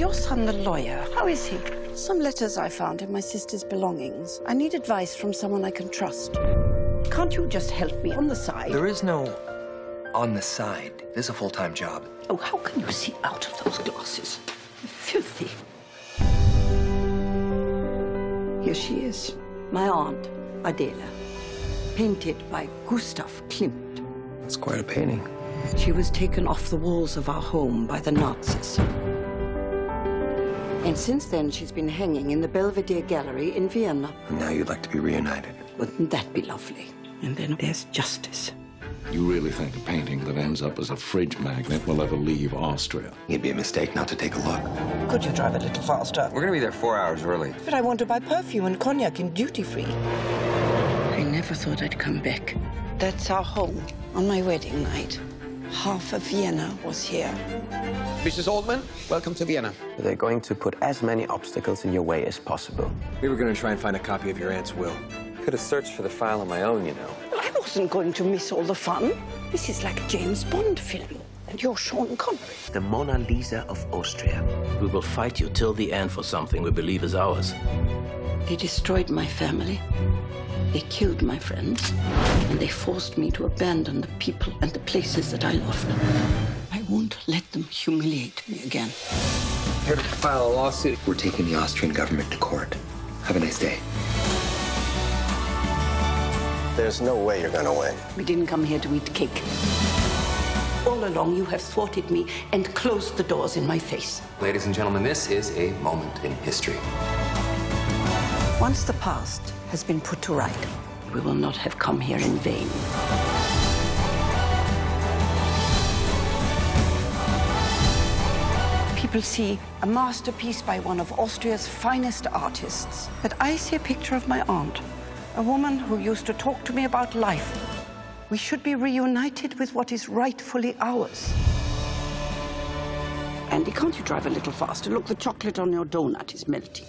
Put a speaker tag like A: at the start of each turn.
A: Your son, the lawyer, how is he?
B: Some letters I found in my sister's belongings. I need advice from someone I can trust.
A: Can't you just help me on the side?
C: There is no on the side. This is a full-time job.
A: Oh, how can you see out of those glasses? Filthy. Here she is, my aunt, Adele, painted by Gustav Klimt.
C: That's quite a painting.
A: She was taken off the walls of our home by the Nazis. And since then, she's been hanging in the Belvedere Gallery in Vienna.
C: And now you'd like to be reunited.
A: Wouldn't that be lovely? And then there's justice.
D: You really think a painting that ends up as a fridge magnet will ever leave Austria?
C: It'd be a mistake not to take a look.
E: Could you drive a little faster?
C: We're gonna be there four hours early.
E: But I want to buy perfume and cognac in duty free.
A: I never thought I'd come back.
B: That's our home on my wedding night. Half of Vienna was here.
F: Mrs. Altmann, welcome to Vienna.
G: They're going to put as many obstacles in your way as possible.
C: We were gonna try and find a copy of your aunt's will.
G: Could have searched for the file on my own, you know.
A: I wasn't going to miss all the fun. This is like a James Bond film. And you're Sean Connery.
H: The Mona Lisa of Austria. We will fight you till the end for something we believe is ours.
A: They destroyed my family. They killed my friends. And they forced me to abandon the people and the places that I loved. I won't let them humiliate me again.
C: Here to file a lawsuit. We're taking the Austrian government to court. Have a nice day.
G: There's no way you're gonna win.
A: We didn't come here to eat cake. All along, you have thwarted me and closed the doors in my face.
I: Ladies and gentlemen, this is a moment in history.
A: Once the past has been put to right, we will not have come here in vain. People see a masterpiece by one of Austria's finest artists. But I see a picture of my aunt, a woman who used to talk to me about life. We should be reunited with what is rightfully ours. Andy, can't you drive a little faster? Look, the chocolate on your donut is melting.